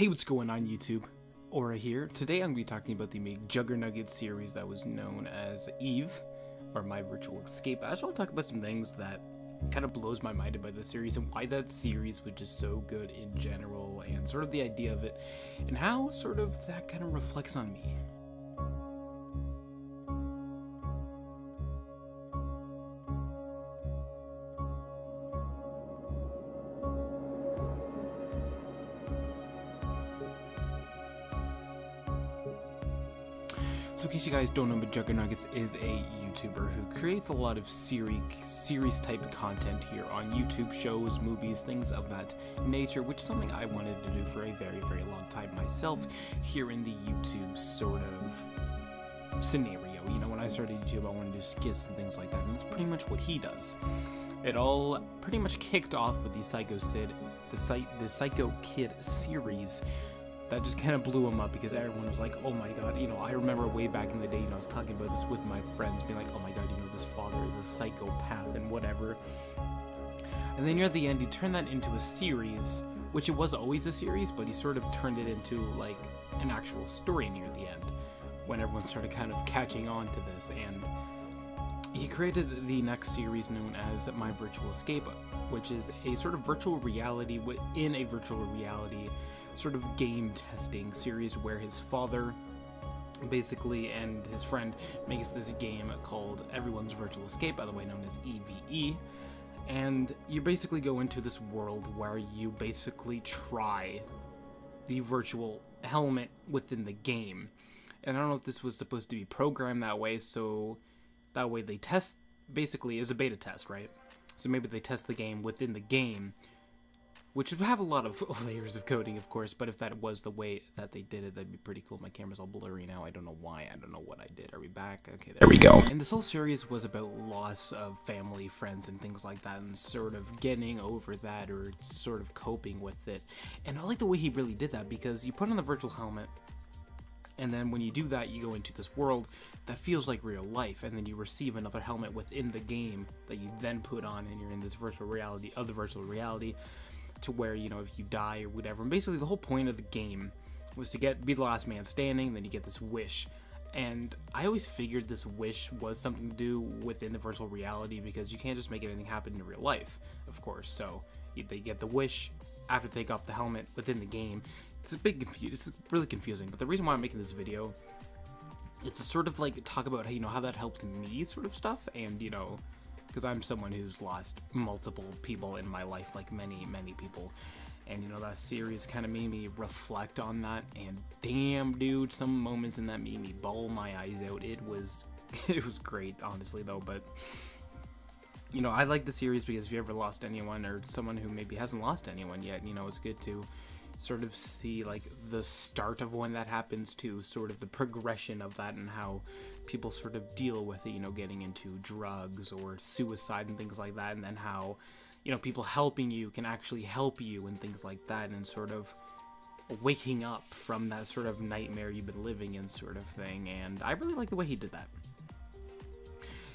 Hey, what's going on YouTube? Aura here. Today I'm going to be talking about the Juggernaut series that was known as Eve, or My Virtual Escape. I just want to talk about some things that kind of blows my mind about the series and why that series was just so good in general and sort of the idea of it and how sort of that kind of reflects on me. So in case you guys don't know, but Juggernuggets is a YouTuber who creates a lot of series series type content here on YouTube, shows, movies, things of that nature, which is something I wanted to do for a very, very long time myself here in the YouTube sort of scenario. You know, when I started YouTube, I wanted to do skits and things like that, and that's pretty much what he does. It all pretty much kicked off with the Psycho Sid, the, the Psycho Kid series, that just kind of blew him up because everyone was like, oh my god, you know, I remember way back in the day, you know, I was talking about this with my friends, being like, oh my god, you know, this father is a psychopath and whatever. And then near the end, he turned that into a series, which it was always a series, but he sort of turned it into like an actual story near the end when everyone started kind of catching on to this. And he created the next series known as My Virtual Escape, which is a sort of virtual reality within a virtual reality sort of game testing series where his father basically and his friend makes this game called Everyone's Virtual Escape, by the way known as EVE. And you basically go into this world where you basically try the virtual helmet within the game. And I don't know if this was supposed to be programmed that way, so that way they test basically is a beta test, right? So maybe they test the game within the game which would have a lot of layers of coding, of course, but if that was the way that they did it, that'd be pretty cool. My camera's all blurry now. I don't know why. I don't know what I did. Are we back? Okay, there, there we go. And this whole series was about loss of family, friends, and things like that, and sort of getting over that or sort of coping with it. And I like the way he really did that because you put on the virtual helmet, and then when you do that, you go into this world that feels like real life, and then you receive another helmet within the game that you then put on, and you're in this virtual reality of the virtual reality to where you know if you die or whatever. And basically, the whole point of the game was to get be the last man standing. Then you get this wish, and I always figured this wish was something to do within the virtual reality because you can't just make anything happen in real life, of course. So they get the wish after they take off the helmet within the game. It's a big confu- It's really confusing. But the reason why I'm making this video, it's sort of like talk about how you know how that helped me, sort of stuff, and you know because I'm someone who's lost multiple people in my life, like many, many people. And you know, that series kind of made me reflect on that. And damn, dude, some moments in that made me bawl my eyes out. It was, it was great, honestly, though. But you know, I like the series because if you ever lost anyone or someone who maybe hasn't lost anyone yet, you know, it's good to sort of see like the start of when that happens to sort of the progression of that and how people sort of deal with it, you know, getting into drugs or suicide and things like that, and then how, you know, people helping you can actually help you and things like that, and sort of waking up from that sort of nightmare you've been living in, sort of thing. And I really like the way he did that.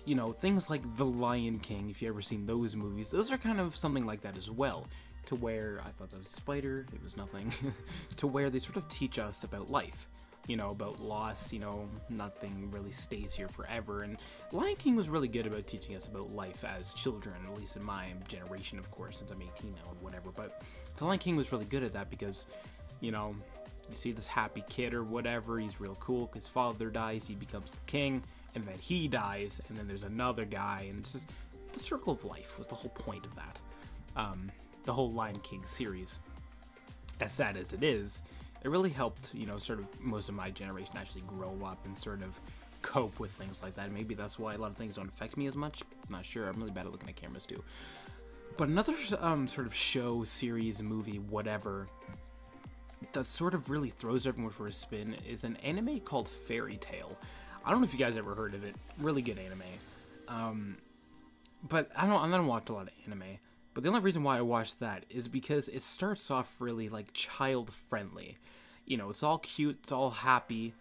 You know, things like The Lion King, if you ever seen those movies, those are kind of something like that as well to where I thought that was a spider, it was nothing, to where they sort of teach us about life, you know, about loss, you know, nothing really stays here forever. And Lion King was really good about teaching us about life as children, at least in my generation, of course, since I'm 18 now or whatever. But The Lion King was really good at that because, you know, you see this happy kid or whatever, he's real cool, his father dies, he becomes the king, and then he dies, and then there's another guy, and it's just the circle of life was the whole point of that. Um, the whole Lion King series. As sad as it is, it really helped, you know, sort of most of my generation actually grow up and sort of cope with things like that. Maybe that's why a lot of things don't affect me as much. I'm not sure. I'm really bad at looking at cameras too. But another um, sort of show, series, movie, whatever, that sort of really throws everyone for a spin is an anime called Fairy Tail. I don't know if you guys ever heard of it. Really good anime. Um, but I don't. I don't watch a lot of anime. But the only reason why I watched that is because it starts off really like child friendly. You know, it's all cute, it's all happy,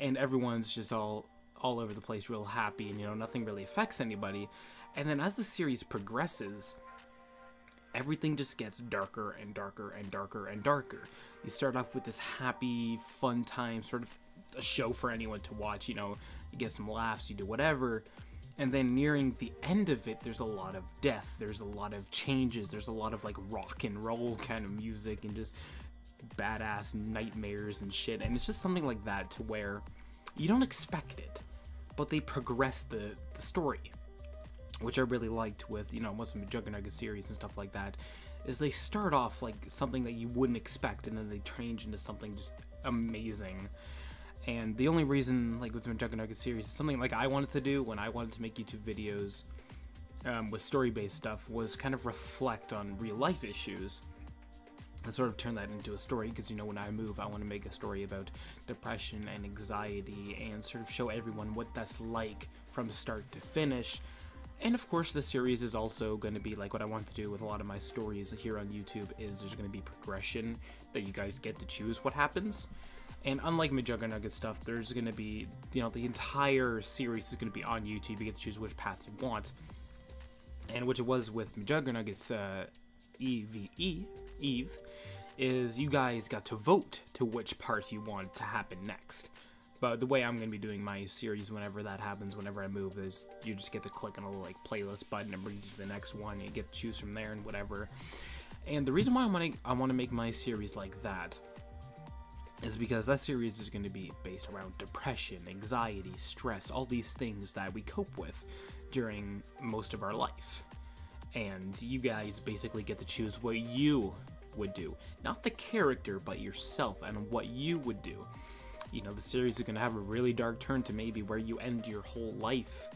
and everyone's just all all over the place real happy and you know, nothing really affects anybody. And then as the series progresses, everything just gets darker and darker and darker and darker. you start off with this happy, fun time, sort of a show for anyone to watch. You know, you get some laughs, you do whatever. And then nearing the end of it, there's a lot of death, there's a lot of changes, there's a lot of like rock and roll kind of music and just badass nightmares and shit. And it's just something like that to where you don't expect it, but they progress the, the story. Which I really liked with, you know, most of the Juggernaut series and stuff like that, is they start off like something that you wouldn't expect and then they change into something just amazing. And the only reason, like with the Juggernaut series, is something like I wanted to do when I wanted to make YouTube videos um, with story-based stuff was kind of reflect on real life issues and sort of turn that into a story. Because you know when I move I want to make a story about depression and anxiety and sort of show everyone what that's like from start to finish. And of course the series is also going to be like what I want to do with a lot of my stories here on YouTube is there's going to be progression that you guys get to choose what happens and unlike Nugget stuff, there's going to be, you know, the entire series is going to be on YouTube. You get to choose which path you want. And which it was with Nugget's uh, EVE, Eve, is you guys got to vote to which parts you want to happen next. But the way I'm going to be doing my series whenever that happens, whenever I move, is you just get to click on a little like playlist button and bring you to the next one. you get to choose from there and whatever. And the reason why I want to I want to make my series like that is because that series is going to be based around depression, anxiety, stress, all these things that we cope with during most of our life. And you guys basically get to choose what you would do. Not the character, but yourself and what you would do. You know, the series is going to have a really dark turn to maybe where you end your whole life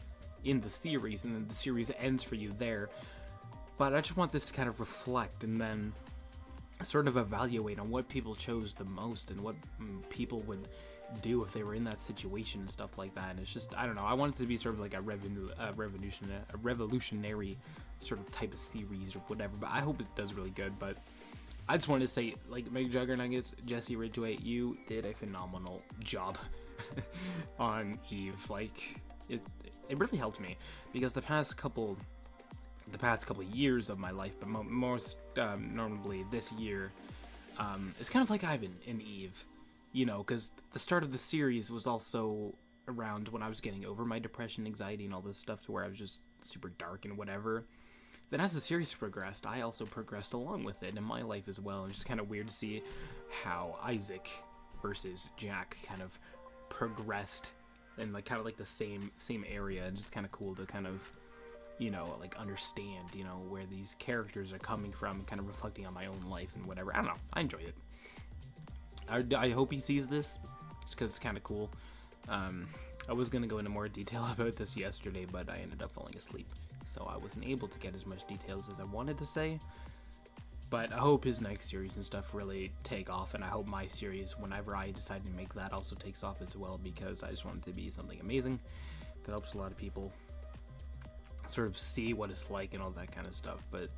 in the series, and then the series ends for you there. But I just want this to kind of reflect and then sort of evaluate on what people chose the most and what mm, people would do if they were in that situation and stuff like that. And it's just I don't know. I want it to be sort of like a, revenu- a revolution a revolutionary sort of type of series or whatever. But I hope it does really good. But I just wanted to say, like, McJuggerNuggets, Jesse Ridgway, you did a phenomenal job on Eve. Like, it it really helped me because the past couple the past couple of years of my life, but mo- most um, notably this year, um, it's kind of like Ivan and Eve, you know, because the start of the series was also around when I was getting over my depression, anxiety, and all this stuff to where I was just super dark and whatever. Then as the series progressed, I also progressed along with it in my life as well. It's just kind of weird to see how Isaac versus Jack kind of progressed in like kind of like the same same area and just kind of cool to kind of you know, like understand, you know, where these characters are coming from and kind of reflecting on my own life and whatever. I don't know. I enjoyed it. I, I hope he sees this just because it's kind of cool. Um, I was going to go into more detail about this yesterday, but I ended up falling asleep. So I wasn't able to get as much details as I wanted to say. But I hope his next series and stuff really take off, and I hope my series, whenever I decide to make that, also takes off as well because I just want it to be something amazing that helps a lot of people sort of see what it's like and all that kind of stuff. But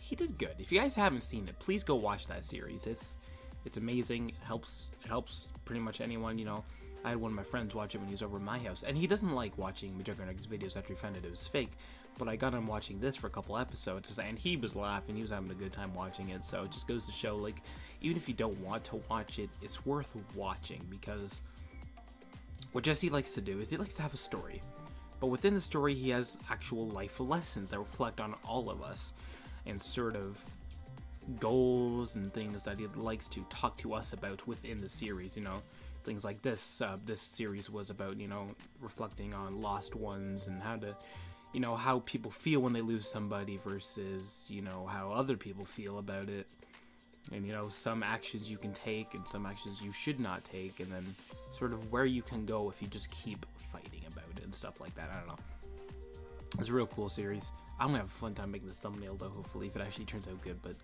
he did good. If you guys haven't seen it, please go watch that series. It's it's amazing. It helps it helps pretty much anyone. You know, I had one of my friends watch it when he was over at my house, and he doesn't like watching Majorcan's videos after he found out it was fake. But I got him watching this for a couple episodes, and he was laughing. He was having a good time watching it. So it just goes to show, like, even if you don't want to watch it, it's worth watching because what Jesse likes to do is he likes to have a story. But within the story, he has actual life lessons that reflect on all of us and sort of goals and things that he likes to talk to us about within the series. You know, things like this. Uh, this series was about, you know, reflecting on lost ones and how to, you know, how people feel when they lose somebody versus, you know, how other people feel about it. And, you know, some actions you can take and some actions you should not take, and then sort of where you can go if you just keep fighting and stuff like that. I don't know. It's a real cool series. I'm gonna have a fun time making this thumbnail though, hopefully, if it actually turns out good, but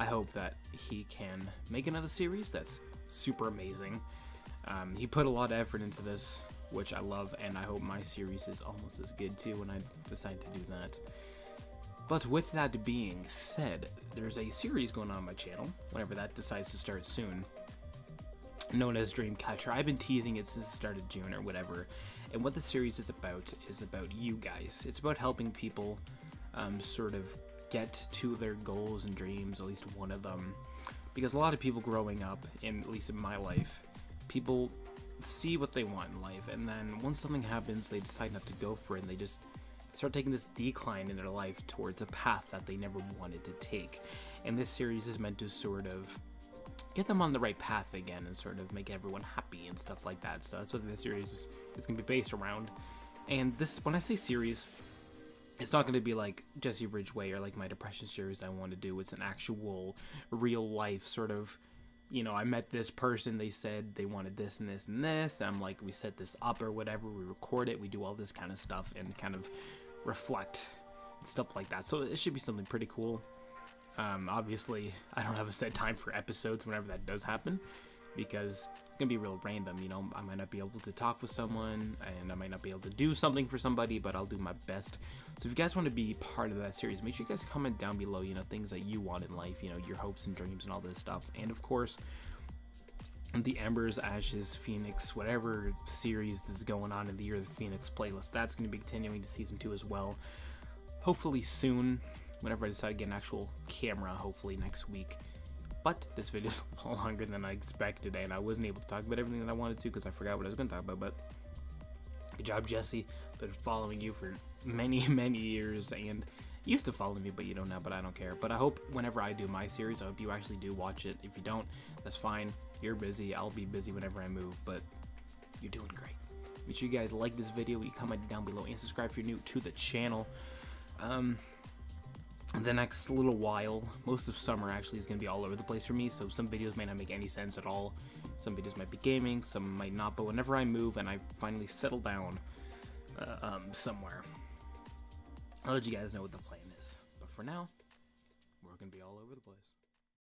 I hope that he can make another series that's super amazing. Um, he put a lot of effort into this, which I love, and I hope my series is almost as good too when I decide to do that. But with that being said, there's a series going on, on my channel, whenever that decides to start soon, known as Dreamcatcher. I've been teasing it since the start of June or whatever, and what the series is about is about you guys. It's about helping people um, sort of get to their goals and dreams, at least one of them, because a lot of people growing up, in at least in my life, people see what they want in life, and then once something happens, they decide not to go for it, and they just start taking this decline in their life towards a path that they never wanted to take. And this series is meant to sort of get them on the right path again and sort of make everyone happy and stuff like that. So that's what this series is, is going to be based around. And this, when I say series, it's not going to be like Jesse Ridgway or like my depression series I want to do. It's an actual, real life sort of. You know, I met this person. They said they wanted this and this and this. And I'm like, we set this up or whatever. We record it. We do all this kind of stuff and kind of reflect stuff like that. So it should be something pretty cool. Um, obviously, I don't have a set time for episodes whenever that does happen because it's gonna be real random. You know, I might not be able to talk with someone and I might not be able to do something for somebody, but I'll do my best. So if you guys want to be part of that series, make sure you guys comment down below. You know, things that you want in life. You know, your hopes and dreams and all this stuff. And of course, the Embers, Ashes, Phoenix, whatever series is going on in the Year of the Phoenix playlist. That's going to be continuing to season two as well. Hopefully soon, whenever I decide to get an actual camera, hopefully next week. But this video is a lot longer than I expected, and I wasn't able to talk about everything that I wanted to because I forgot what I was going to talk about. But good job, Jesse. Been following you for many, many years, and used to follow me, but you don't now. But I don't care. But I hope whenever I do my series, I hope you actually do watch it. If you don't, that's fine. You're busy. I'll be busy whenever I move, but you're doing great. Make sure you guys like this video, you comment down below, and subscribe if you're new to the channel. Um, the next little while, most of summer actually is going to be all over the place for me, so some videos may not make any sense at all. Some videos might be gaming, some might not, but whenever I move and I finally settle down uh, um, somewhere, I'll let you guys know what the plan is. But for now, we're going to be all over the place.